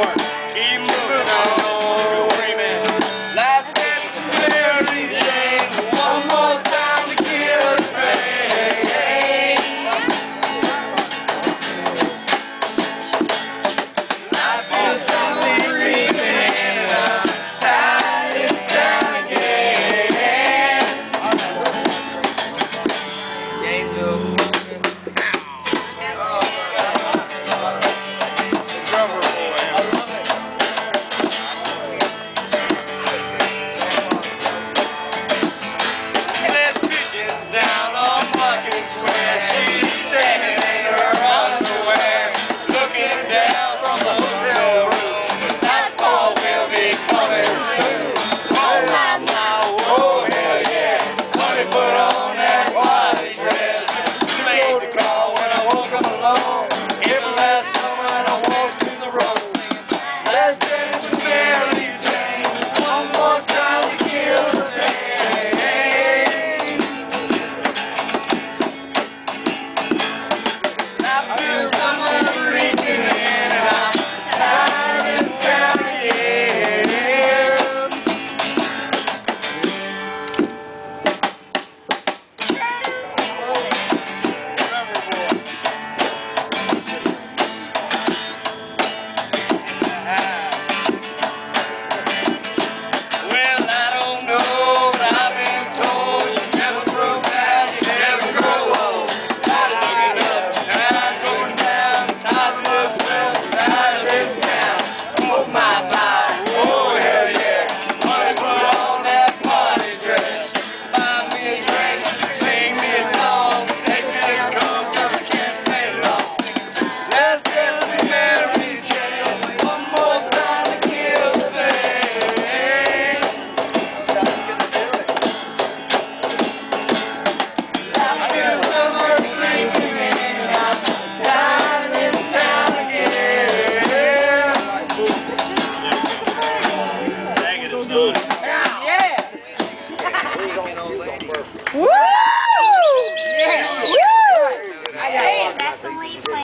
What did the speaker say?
Mark. Square. Woo!